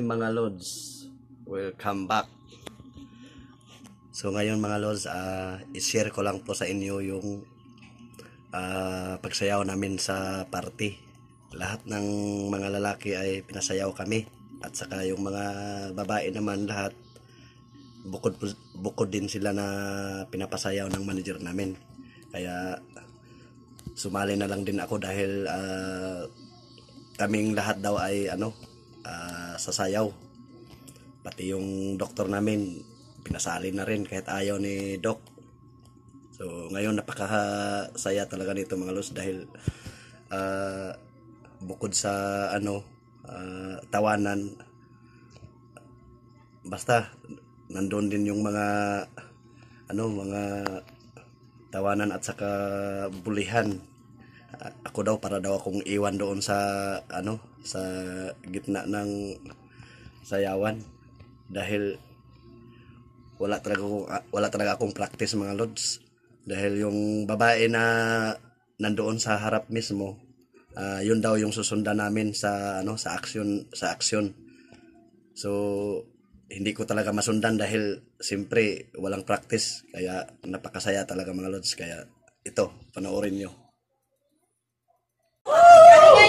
mga lods? Welcome back. So ngayon mga lods, ah, i-share ko lang po sa inyo yung ah, pagsayaw namin sa party. Lahat ng mga lalaki ay pinasayaw kami. At saka yung mga babae naman lahat bukod bukod din sila na pinapasayaw ng manager namin. Kaya sumali na lang din ako dahil ah, kaming lahat daw ay ano ah, sasayaw. Pati yung doktor namin pinasali na rin kahit ayaw ni doc. So ngayon napakasaya talaga nito mga los dahil ah, bukod sa ano ah, tawanan basta nandun din yung mga ano mga tawanan at saka bulihan ako daw para daw akong iwan doon sa ano sa gitna ng sayawan. Dahil wala talaga akong, ah, wala talaga akong practice mga lods. Dahil yung babae na nandoon sa harap mismo ah, yun daw yung susundan namin sa ano sa aksyon sa aksyon. So hindi ko talaga masundan dahil simpre walang practice. Kaya napakasaya talaga mga lods. Kaya ito panoorin nyo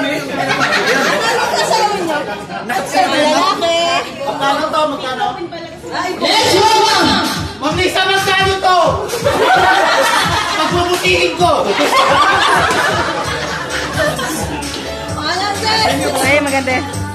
Ano ka sa'yo nyo? Sa'yo lalaki. Magkano to? Magkano? Yes, ma'am! Ma'am Lisa, magkano to? Pagpumutihin ko! Ay, maganda eh.